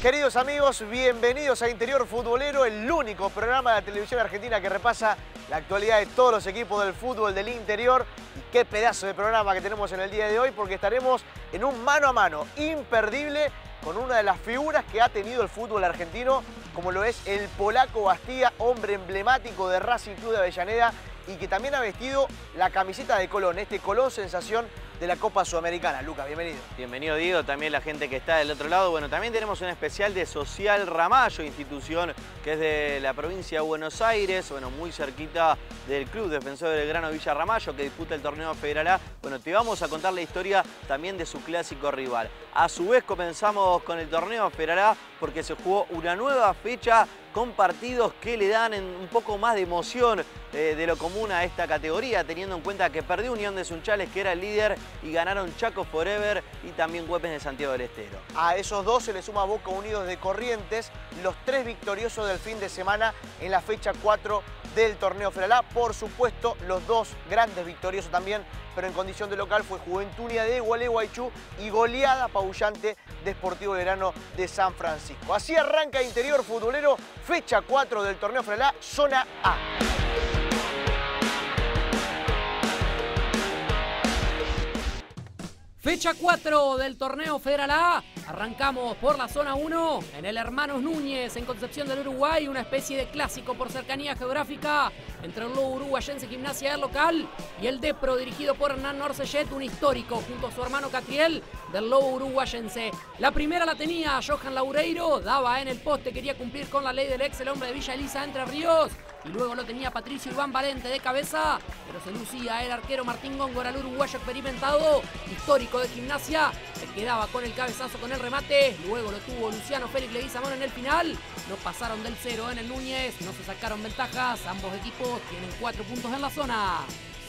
Queridos amigos, bienvenidos a Interior Futbolero, el único programa de la televisión argentina que repasa la actualidad de todos los equipos del fútbol del interior. Y qué pedazo de programa que tenemos en el día de hoy, porque estaremos en un mano a mano imperdible con una de las figuras que ha tenido el fútbol argentino, como lo es el polaco Bastía, hombre emblemático de Racing Club de Avellaneda y que también ha vestido la camiseta de Colón, este Colón sensación de la Copa Sudamericana. Lucas, bienvenido. Bienvenido Diego, también la gente que está del otro lado. Bueno, también tenemos un especial de Social Ramallo, institución que es de la provincia de Buenos Aires, bueno, muy cerquita del Club Defensor del Grano Villa Ramallo que disputa el torneo Federal A. Bueno, te vamos a contar la historia también de su clásico rival. A su vez comenzamos con el torneo Federal A porque se jugó una nueva fecha con partidos que le dan un poco más de emoción eh, de lo común a esta categoría, teniendo en cuenta que perdió Unión de Sunchales, que era el líder, y ganaron Chaco Forever y también Huepes de Santiago del Estero. A esos dos se le suma Boca Unidos de Corrientes, los tres victoriosos del fin de semana en la fecha 4 del torneo Feralá. Por supuesto, los dos grandes victoriosos también, pero en condición de local fue Juventunia de Gualeguaychú y goleada pabullante de Sportivo Verano de San Francisco. Así arranca Interior Futbolero, fecha 4 del torneo Feralá, zona A. Fecha 4 del torneo Federal A. Arrancamos por la zona 1 en el Hermanos Núñez en Concepción del Uruguay, una especie de clásico por cercanía geográfica entre el Lobo Uruguayense Gimnasia local y el Depro dirigido por Hernán Norcellet, un histórico junto a su hermano Catriel del Lobo Uruguayense. La primera la tenía Johan Laureiro, daba en el poste, quería cumplir con la ley del ex, el hombre de Villa Elisa Entre Ríos y luego lo tenía Patricio Iván Valente de cabeza, pero se lucía el arquero Martín Góngora, el uruguayo experimentado, histórico de gimnasia, se quedaba con el cabezazo con el remate, luego lo tuvo Luciano Félix Leguizamón en el final, no pasaron del cero en el Núñez, no se sacaron ventajas, ambos equipos tienen cuatro puntos en la zona.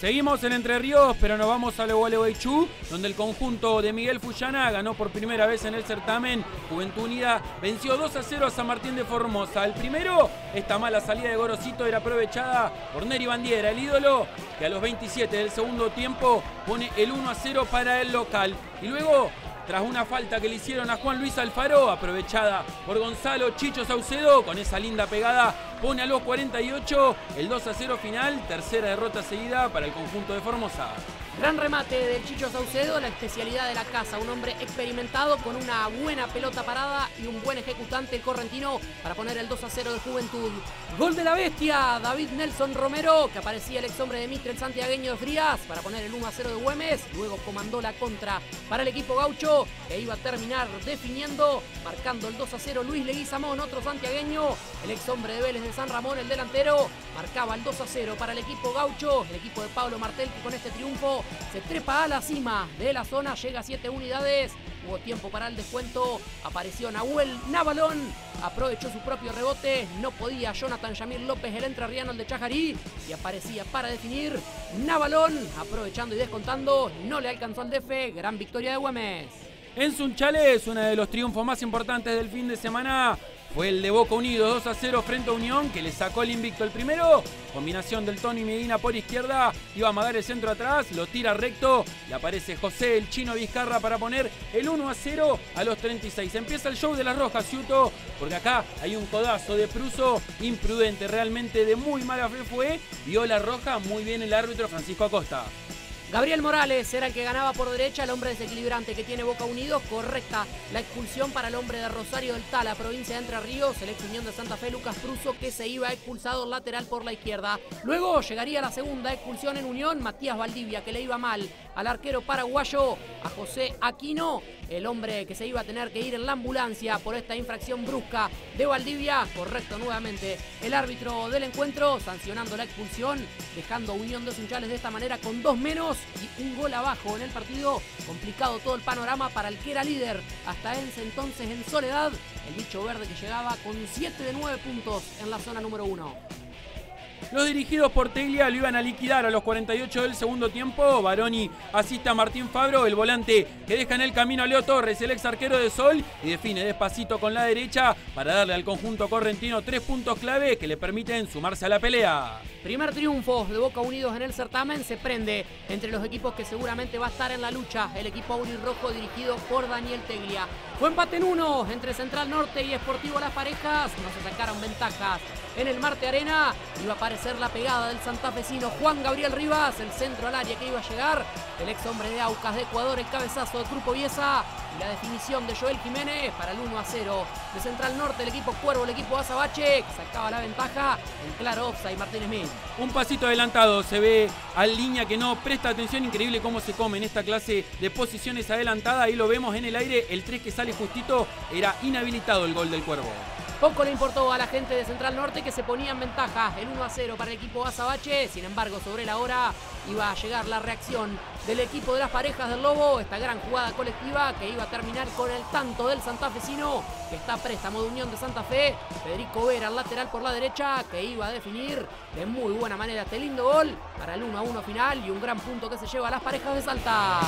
Seguimos en Entre Ríos, pero nos vamos a Gualeguaychú, donde el conjunto de Miguel Fullana ganó por primera vez en el certamen. Juventud Unida venció 2 a 0 a San Martín de Formosa. El primero, esta mala salida de Gorosito era aprovechada por Neri Bandiera, el ídolo, que a los 27 del segundo tiempo pone el 1 a 0 para el local. Y luego tras una falta que le hicieron a Juan Luis Alfaro, aprovechada por Gonzalo Chicho Saucedo, con esa linda pegada, pone a los 48 el 2 a 0 final, tercera derrota seguida para el conjunto de Formosa. Gran remate del Chicho Saucedo, la especialidad de la casa, un hombre experimentado con una buena pelota parada y un buen ejecutante el correntino para poner el 2 a 0 de Juventud. Gol de la bestia, David Nelson Romero, que aparecía el ex hombre de Mitre, el santiagueño de Frías, para poner el 1 a 0 de Güemes, luego comandó la contra para el equipo gaucho, que iba a terminar definiendo, marcando el 2 a 0 Luis Leguizamón, otro santiagueño, el ex hombre de Vélez de San Ramón, el delantero, marcaba el 2 a 0 para el equipo gaucho, el equipo de Pablo Martel, que con este triunfo se trepa a la cima de la zona, llega a 7 unidades. Hubo tiempo para el descuento. Apareció Nahuel Navalón. Aprovechó su propio rebote. No podía Jonathan Yamir López, el entrerriano, el de Chajarí. Y aparecía para definir Navalón. Aprovechando y descontando. No le alcanzó al DF. Gran victoria de Güemes. En Sunchales, uno de los triunfos más importantes del fin de semana fue el de Boca Unido 2 a 0 frente a Unión, que le sacó el invicto el primero. Combinación del Tony Medina por izquierda, iba a mandar el centro atrás, lo tira recto, le aparece José el chino Vizcarra para poner el 1 a 0 a los 36. Empieza el show de las rojas, Ciuto, porque acá hay un codazo de Pruso, imprudente, realmente de muy mala fe fue, vio la roja, muy bien el árbitro Francisco Acosta. Gabriel Morales era el que ganaba por derecha, el hombre desequilibrante que tiene Boca Unidos. Correcta la expulsión para el hombre de Rosario del Tala, provincia de Entre Ríos, el ex Unión de Santa Fe, Lucas Pruso, que se iba expulsado lateral por la izquierda. Luego llegaría la segunda expulsión en Unión, Matías Valdivia, que le iba mal al arquero paraguayo, a José Aquino, el hombre que se iba a tener que ir en la ambulancia por esta infracción brusca de Valdivia. Correcto nuevamente el árbitro del encuentro, sancionando la expulsión, dejando a Unión de Sunchales de esta manera con dos menos y un gol abajo en el partido. Complicado todo el panorama para el que era líder hasta ese entonces en soledad. El bicho verde que llegaba con 7 de 9 puntos en la zona número 1. Los dirigidos por Teglia lo iban a liquidar a los 48 del segundo tiempo. Baroni asiste a Martín Fabro, el volante que deja en el camino a Leo Torres, el ex arquero de Sol, y define despacito con la derecha para darle al conjunto correntino tres puntos clave que le permiten sumarse a la pelea. Primer triunfo de Boca Unidos en el certamen se prende entre los equipos que seguramente va a estar en la lucha. El equipo rojo dirigido por Daniel Teglia. Fue empate en uno entre Central Norte y Esportivo Las Parejas. No se sacaron ventajas. En el Marte Arena iba a aparecer la pegada del santafesino Juan Gabriel Rivas, el centro al área que iba a llegar. El ex hombre de Aucas de Ecuador, el cabezazo de Grupo Viesa y la definición de Joel Jiménez para el 1 a 0. De Central Norte, el equipo Cuervo, el equipo Azabache, sacaba la ventaja en claro y Martínez Smith. Un pasito adelantado, se ve al línea que no presta atención, increíble cómo se come en esta clase de posiciones adelantadas. Ahí lo vemos en el aire, el 3 que sale justito era inhabilitado el gol del Cuervo. Poco le importó a la gente de Central Norte que se ponía en ventaja el 1 a 0 para el equipo Azabache. Sin embargo, sobre la hora iba a llegar la reacción del equipo de las parejas del Lobo. Esta gran jugada colectiva que iba a terminar con el tanto del santafesino que está préstamo de Unión de Santa Fe. Federico Vera, al lateral por la derecha, que iba a definir de muy buena manera este lindo gol para el 1 a 1 final y un gran punto que se lleva a las parejas de Salta.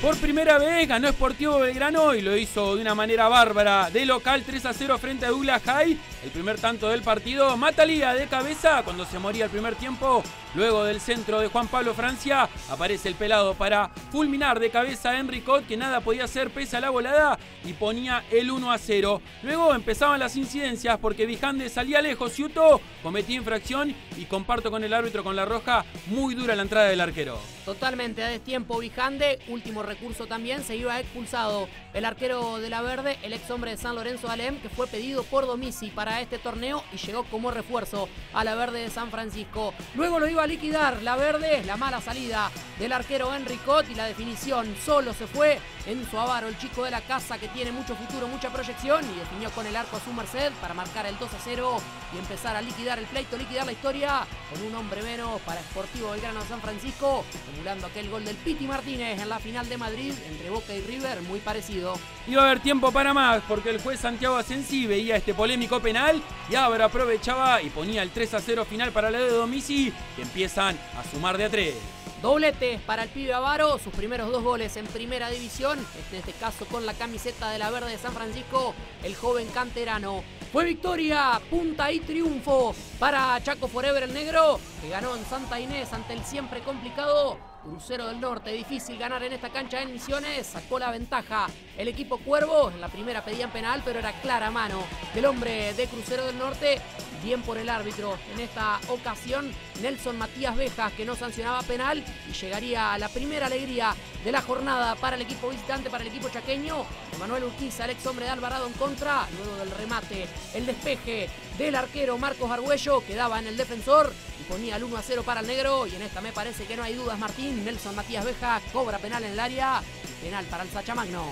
Por primera vez ganó Sportivo Belgrano y lo hizo de una manera bárbara. De local 3 a 0 frente a Douglas High. El primer tanto del partido. Mata Liga de cabeza cuando se moría el primer tiempo. Luego del centro de Juan Pablo Francia aparece el pelado para fulminar de cabeza a Enricot que nada podía hacer pese a la volada y ponía el 1 a 0. Luego empezaban las incidencias porque Vijande salía lejos. Ciuto cometía infracción y comparto con el árbitro con la roja muy dura la entrada del arquero. Totalmente a destiempo Vijande, último recurso también, se iba expulsado el arquero de la Verde, el ex hombre de San Lorenzo Alem, que fue pedido por Domisi para este torneo y llegó como refuerzo a la Verde de San Francisco. Luego lo iba a liquidar la Verde, la mala salida del arquero Enricot y la definición solo se fue en su Avaro, el chico de la casa que tiene mucho futuro, mucha proyección y definió con el arco a su merced para marcar el 2 a 0 y empezar a liquidar el pleito, liquidar la historia con un hombre menos para Sportivo Belgrano San Francisco, emulando aquel gol del Piti Martínez en la final de Madrid entre Boca y River, muy parecido. Iba a haber tiempo para más porque el juez Santiago Asensi veía este polémico penal y ahora aprovechaba y ponía el 3 a 0 final para la de Domici que empiezan a sumar de a 3. Dobletes para el pibe Avaro, sus primeros dos goles en primera división, en este caso con la camiseta de la Verde de San Francisco, el joven canterano. Fue victoria, punta y triunfo para Chaco Forever el negro, que ganó en Santa Inés ante el siempre complicado Crucero del Norte, difícil ganar en esta cancha en Misiones, sacó la ventaja. El equipo Cuervo, en la primera pedían penal, pero era clara mano del hombre de Crucero del Norte, bien por el árbitro. En esta ocasión, Nelson Matías Bejas, que no sancionaba penal y llegaría a la primera alegría de la jornada para el equipo visitante, para el equipo chaqueño. Manuel Urquiza, el ex hombre de Alvarado en contra, luego del remate, el despeje del arquero Marcos Arguello, quedaba en el defensor y ponía el 1 a 0 para el negro. Y en esta me parece que no hay dudas, Nelson Matías Beja cobra penal en el área, penal para el Sachamagno.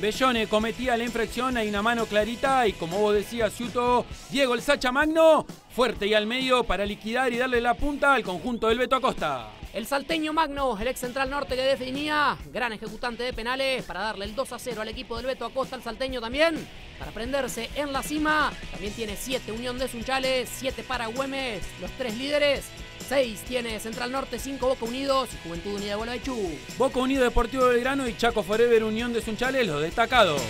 Bellone cometía la infracción, hay una mano clarita y como vos decías, Ciuto, Diego el Sacha Magno, fuerte y al medio para liquidar y darle la punta al conjunto del Beto Acosta. El salteño Magno, el ex central norte que definía, gran ejecutante de penales para darle el 2 a 0 al equipo del Beto Acosta, el salteño también, para prenderse en la cima. También tiene 7 Unión de Sunchales, 7 para Güemes, los tres líderes. 6 tiene Central Norte, 5 Boca Unidos y Juventud Unida de Gualeguaychú. Boca Unido Deportivo Belgrano y Chaco Forever Unión de Sunchales, los destacados.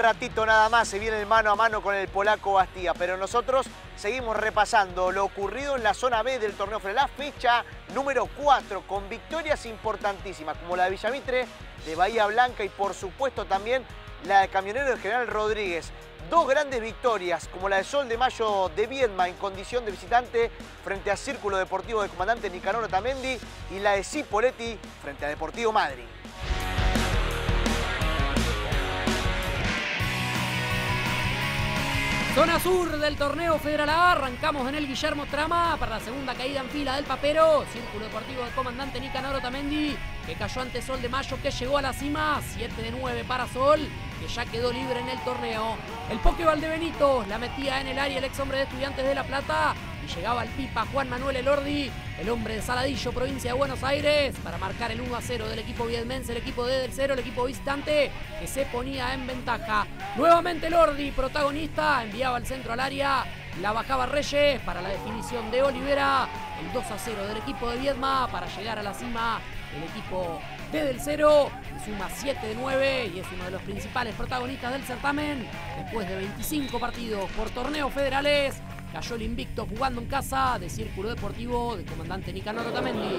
Ratito nada más se viene el mano a mano con el polaco Bastía, pero nosotros seguimos repasando lo ocurrido en la zona B del torneo la fecha número 4, con victorias importantísimas como la de Villamitre, de Bahía Blanca y por supuesto también la de Camionero del General Rodríguez. Dos grandes victorias, como la de Sol de Mayo de Viedma en condición de visitante frente a Círculo Deportivo del comandante Nicanor Tamendi y la de Cipoletti frente a Deportivo Madrid. Zona sur del torneo Federal A, arrancamos en el Guillermo Trama para la segunda caída en fila del papero. Círculo Deportivo del comandante Nicanor Tamendi, que cayó ante Sol de Mayo, que llegó a la cima. 7 de 9 para Sol, que ya quedó libre en el torneo. El Poke Valdebenito la metía en el área el ex hombre de Estudiantes de La Plata y llegaba al pipa Juan Manuel Elordi, el hombre de Saladillo, provincia de Buenos Aires, para marcar el 1 a 0 del equipo viedmense, el equipo de Del Cero, el equipo visitante, que se ponía en ventaja. Nuevamente Elordi, protagonista, enviaba al centro al área La bajaba Reyes para la definición de Olivera. El 2 a 0 del equipo de Viedma para llegar a la cima. El equipo desde el cero suma 7 de 9 y es uno de los principales protagonistas del certamen. Después de 25 partidos por torneos federales, cayó el invicto jugando en casa de Círculo Deportivo del comandante Nicanor Otamendi.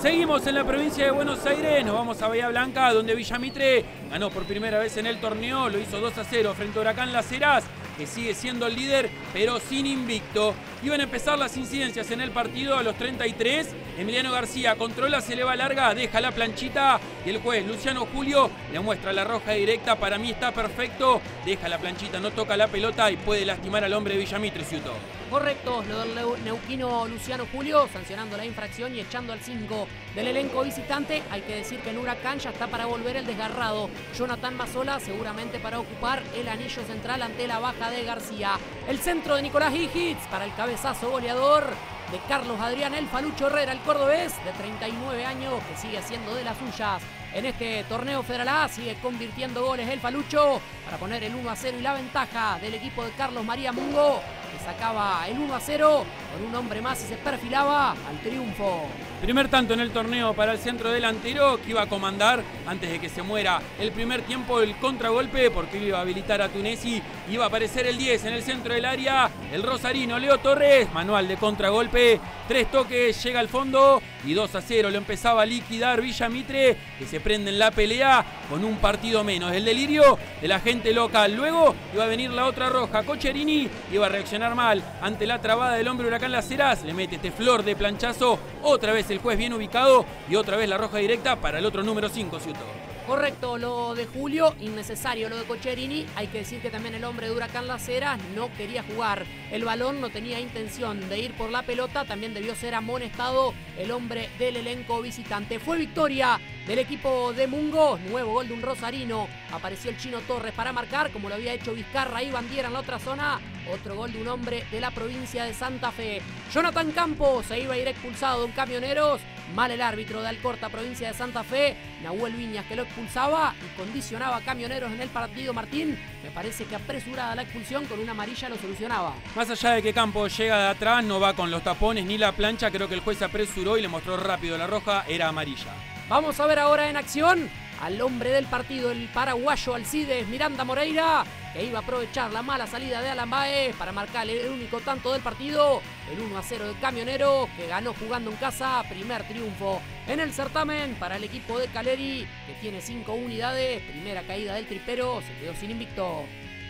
Seguimos en la provincia de Buenos Aires, nos vamos a Bahía Blanca, donde Villamitre ganó por primera vez en el torneo, lo hizo 2 a 0 frente a Huracán Las Heras, que sigue siendo el líder, pero sin invicto. Iban a empezar las incidencias en el partido a los 33. Emiliano García controla, se le va larga, deja la planchita y el juez Luciano Julio le muestra la roja directa. Para mí está perfecto. Deja la planchita, no toca la pelota y puede lastimar al hombre de Villamitre, Ciuto. Correcto, lo del neuquino Luciano Julio sancionando la infracción y echando al 5 del elenco visitante. Hay que decir que en Huracán ya está para volver el desgarrado. Jonathan Mazola seguramente para ocupar el anillo central ante la baja de García. El centro de Nicolás Higits para el cabezazo goleador de Carlos Adrián El Falucho Herrera, el cordobés de 39 años que sigue haciendo de las suyas en este torneo Federal A. Sigue convirtiendo goles el Falucho para poner el 1 a 0 y la ventaja del equipo de Carlos María Mungo que sacaba el 1 a 0 con un hombre más y se perfilaba al triunfo. Primer tanto en el torneo para el centro delantero que iba a comandar antes de que se muera el primer tiempo el contragolpe porque iba a habilitar a Tunesi. Iba a aparecer el 10 en el centro del área. El Rosarino Leo Torres, manual de contragolpe. Tres toques, llega al fondo y 2 a 0 lo empezaba a liquidar Villa Mitre que se prende en la pelea con un partido menos. El delirio de la gente local. Luego iba a venir la otra roja. Cocherini iba a reaccionar mal ante la trabada del hombre Huracán Las Heras. Le mete este flor de planchazo. Otra vez el juez bien ubicado y otra vez la roja directa para el otro número 5, Ciuto. Correcto, lo de Julio, innecesario lo de Cocherini. Hay que decir que también el hombre de Huracán Las Heras no quería jugar. El balón no tenía intención de ir por la pelota. También debió ser amonestado el hombre del elenco visitante. Fue victoria del equipo de Mungo. Nuevo gol de un rosarino. Apareció el chino Torres para marcar, como lo había hecho Vizcarra y Bandiera en la otra zona. Otro gol de un hombre de la provincia de Santa Fe. Jonathan Campos se iba a ir expulsado de un camioneros. Mal el árbitro de Alcorta, provincia de Santa Fe. Nahuel Viñas que lo expulsaba y condicionaba a camioneros en el partido. Martín, me parece que apresurada la expulsión con una amarilla lo solucionaba. Más allá de que Campos llega de atrás, no va con los tapones ni la plancha. Creo que el juez se apresuró y le mostró rápido la roja. Era amarilla. Vamos a ver ahora en acción al hombre del partido, el paraguayo Alcides Miranda Moreira, que iba a aprovechar la mala salida de Alan Baez para marcar el único tanto del partido, el 1 a 0 del camionero, que ganó jugando en casa, primer triunfo en el certamen para el equipo de Caleri, que tiene 5 unidades, primera caída del tripero, se quedó sin invicto.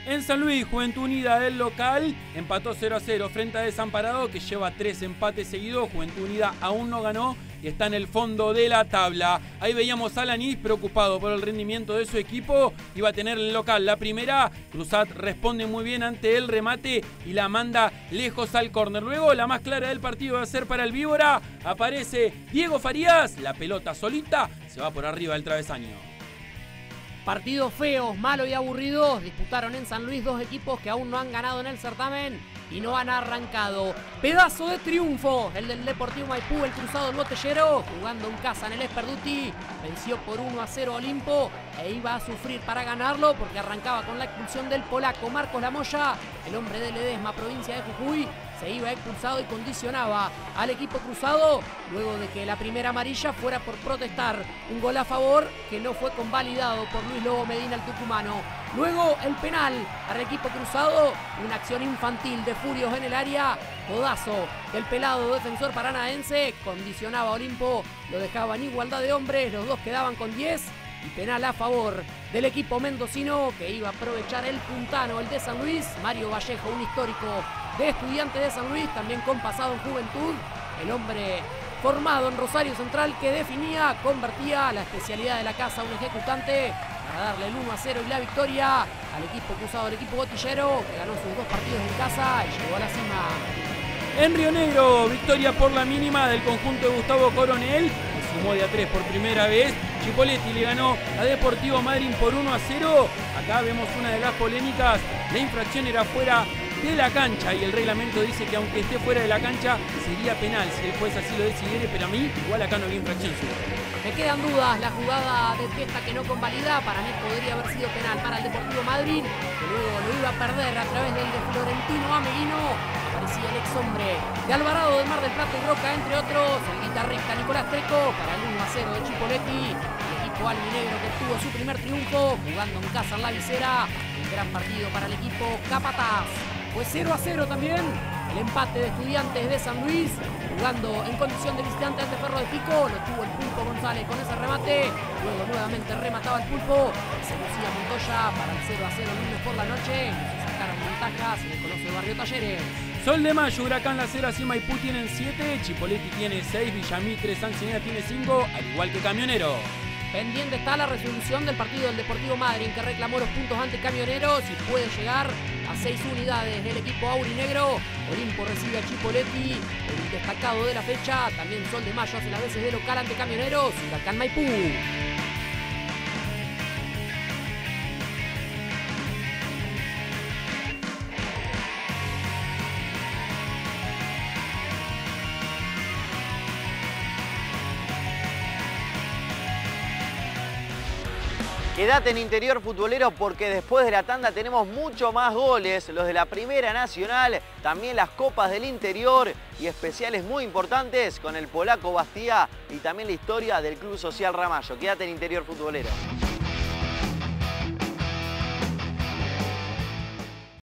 En San Luis, Juventud Unida del local empató 0 a 0 frente a Desamparado, que lleva tres empates seguidos. Juventud Unida aún no ganó y está en el fondo de la tabla. Ahí veíamos a Lanís preocupado por el rendimiento de su equipo. Iba a tener el local la primera. Cruzat responde muy bien ante el remate y la manda lejos al córner. Luego la más clara del partido va a ser para el Víbora. Aparece Diego Farías. La pelota solita se va por arriba del travesaño. Partidos feos, malos y aburridos disputaron en San Luis dos equipos que aún no han ganado en el certamen y no han arrancado. Pedazo de triunfo, el del Deportivo Maipú, el cruzado del botellero, jugando en casa en el Esperduti, venció por 1 a 0 Olimpo e iba a sufrir para ganarlo porque arrancaba con la expulsión del polaco Marcos Lamoya, el hombre de Ledesma, provincia de Jujuy, se iba expulsado y condicionaba al equipo cruzado luego de que la primera amarilla fuera por protestar. Un gol a favor que no fue convalidado por Luis Lobo Medina el tucumano. Luego el penal al equipo cruzado, una acción infantil de Furios en el área, codazo del pelado defensor paranaense, condicionaba a Olimpo, lo dejaba en igualdad de hombres, los dos quedaban con 10 y penal a favor del equipo mendocino que iba a aprovechar el puntano, el de San Luis, Mario Vallejo, un histórico de estudiante de San Luis, también con pasado en juventud, el hombre formado en Rosario Central que definía, convertía la especialidad de la casa un ejecutante para darle el 1 a 0 y la victoria al equipo cruzado, al equipo botillero, que ganó sus dos partidos en casa y llegó a la cima. En Río Negro, victoria por la mínima del conjunto de Gustavo Coronel, que sumó de a 3 por primera vez. Chipoletti le ganó a Deportivo Madrid por 1 a 0. Acá vemos una de las polémicas. La infracción era fuera de la cancha y el reglamento dice que aunque esté fuera de la cancha sería penal si el juez así lo decidiera, pero a mí igual acá no había infracción. Me quedan dudas, la jugada de Testa que no convalida, para mí podría haber sido penal para el Deportivo Madrid, que luego lo iba a perder a través del de Florentino Amelino, aparecía el ex hombre de Alvarado de Mar del Plata y Roca, entre otros, el guitarrista Nicolás Treco para el 1 a 0 de Chipoletti, el equipo albinegro que tuvo su primer triunfo, jugando en casa en la visera, un gran partido para el equipo Capataz. Pues 0 a 0 también. El empate de estudiantes de San Luis, jugando en condición de visitante ante Ferro de Pico, lo tuvo el Pulpo González con ese remate, luego nuevamente remataba el Pulpo, se lucía Montoya para el 0 a 0 lunes por la noche, se sacaron ventajas en el Coloso Barrio Talleres. Sol de Mayo, Huracán La Heras y Maipú tienen 7, Chipoletti tiene 6, Villamitre, Sancinena tiene 5, al igual que Camionero. Pendiente está la resolución del partido del Deportivo Madrid que reclamó los puntos ante Camioneros y puede llegar a seis unidades del equipo aurinegro. Olimpo recibe a Chipoletti, el destacado de la fecha. También Sol de Mayo hace las veces de local ante Camioneros. Huracán Maipú. Quédate en interior futbolero porque después de la tanda tenemos mucho más goles, los de la Primera Nacional, también las copas del interior y especiales muy importantes con el polaco Bastía y también la historia del Club Social Ramallo. Quédate en interior futbolero.